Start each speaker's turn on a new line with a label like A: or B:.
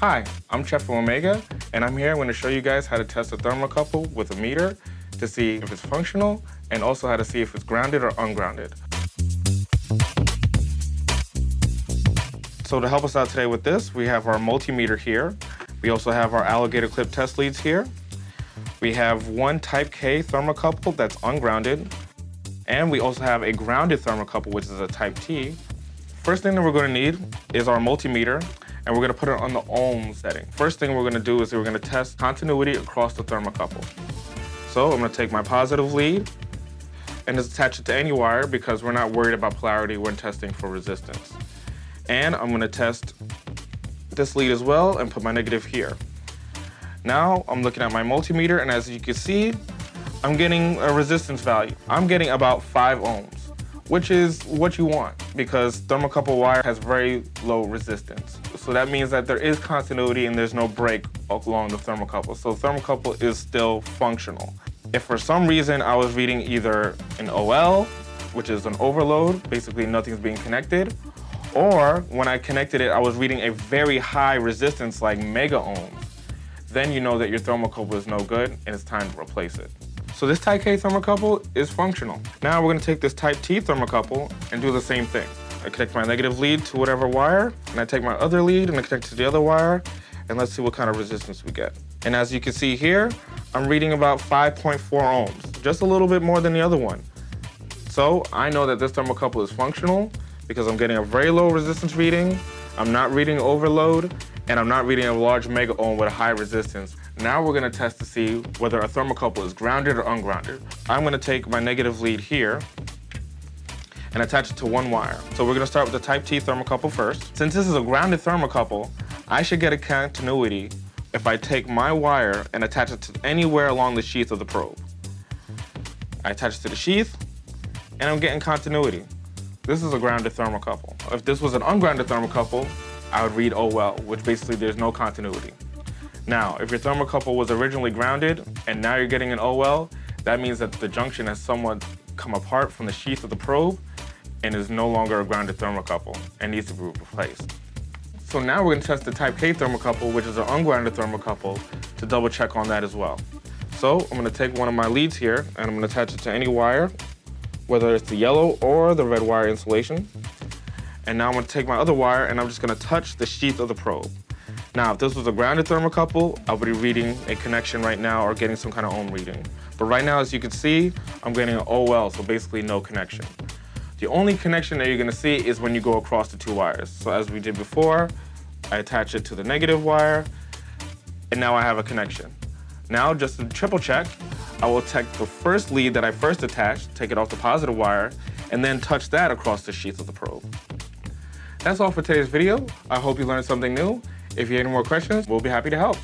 A: Hi, I'm Chet from Omega, and I'm here. I'm going to show you guys how to test a thermocouple with a meter to see if it's functional and also how to see if it's grounded or ungrounded. So to help us out today with this, we have our multimeter here. We also have our alligator clip test leads here. We have one type K thermocouple that's ungrounded. And we also have a grounded thermocouple, which is a type T. First thing that we're gonna need is our multimeter and we're gonna put it on the ohm setting. First thing we're gonna do is we're gonna test continuity across the thermocouple. So I'm gonna take my positive lead and just attach it to any wire because we're not worried about polarity when testing for resistance. And I'm gonna test this lead as well and put my negative here. Now I'm looking at my multimeter and as you can see, I'm getting a resistance value. I'm getting about five ohms which is what you want because thermocouple wire has very low resistance. So that means that there is continuity and there's no break along the thermocouple. So thermocouple is still functional. If for some reason I was reading either an OL, which is an overload, basically nothing's being connected, or when I connected it, I was reading a very high resistance like mega ohms, then you know that your thermocouple is no good and it's time to replace it. So this Type K thermocouple is functional. Now we're gonna take this Type T thermocouple and do the same thing. I connect my negative lead to whatever wire, and I take my other lead and I connect to the other wire, and let's see what kind of resistance we get. And as you can see here, I'm reading about 5.4 ohms, just a little bit more than the other one. So I know that this thermocouple is functional because I'm getting a very low resistance reading, I'm not reading overload, and I'm not reading a large mega ohm with a high resistance. Now we're gonna test to see whether a thermocouple is grounded or ungrounded. I'm gonna take my negative lead here and attach it to one wire. So we're gonna start with the type T thermocouple first. Since this is a grounded thermocouple, I should get a continuity if I take my wire and attach it to anywhere along the sheath of the probe. I attach it to the sheath, and I'm getting continuity. This is a grounded thermocouple. If this was an ungrounded thermocouple, I would read oh well, which basically there's no continuity. Now, if your thermocouple was originally grounded and now you're getting an oh OL, that means that the junction has somewhat come apart from the sheath of the probe and is no longer a grounded thermocouple and needs to be replaced. So now we're gonna test the type K thermocouple, which is an ungrounded thermocouple, to double check on that as well. So I'm gonna take one of my leads here and I'm gonna attach it to any wire, whether it's the yellow or the red wire insulation. And now I'm gonna take my other wire and I'm just gonna touch the sheath of the probe. Now, if this was a grounded thermocouple, I would be reading a connection right now or getting some kind of ohm reading. But right now, as you can see, I'm getting an OL, so basically no connection. The only connection that you're gonna see is when you go across the two wires. So as we did before, I attach it to the negative wire, and now I have a connection. Now, just to triple check, I will take the first lead that I first attached, take it off the positive wire, and then touch that across the sheath of the probe. That's all for today's video. I hope you learned something new. If you have any more questions, we'll be happy to help.